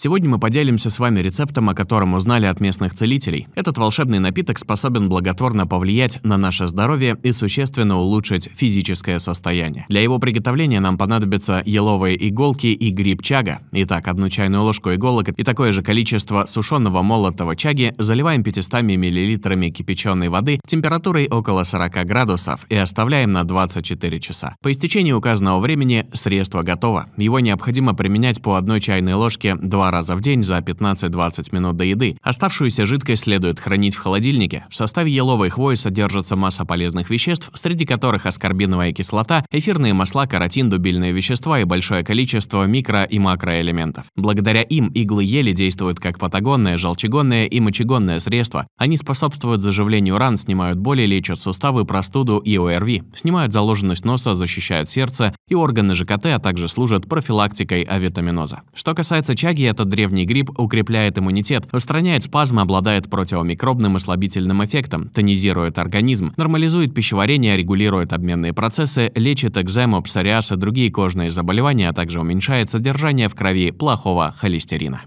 Сегодня мы поделимся с вами рецептом, о котором узнали от местных целителей. Этот волшебный напиток способен благотворно повлиять на наше здоровье и существенно улучшить физическое состояние. Для его приготовления нам понадобятся еловые иголки и гриб чага. Итак, одну чайную ложку иголок и такое же количество сушеного молотого чаги заливаем 500 мл кипяченой воды температурой около 40 градусов и оставляем на 24 часа. По истечении указанного времени средство готово. Его необходимо применять по одной чайной ложке 2 раза в день за 15-20 минут до еды. Оставшуюся жидкость следует хранить в холодильнике. В составе еловой хвои содержится масса полезных веществ, среди которых аскорбиновая кислота, эфирные масла, каротин, дубильные вещества и большое количество микро- и макроэлементов. Благодаря им иглы ели действуют как патагонное, желчегонное и мочегонное средство. Они способствуют заживлению ран, снимают боли, лечат суставы, простуду и ОРВИ, снимают заложенность носа, защищают сердце и органы ЖКТ, а также служат профилактикой авитаминоза. Что касается чаги, этот древний гриб укрепляет иммунитет, устраняет спазмы, обладает противомикробным и слабительным эффектом, тонизирует организм, нормализует пищеварение, регулирует обменные процессы, лечит экзему, псориаз и другие кожные заболевания, а также уменьшает содержание в крови плохого холестерина.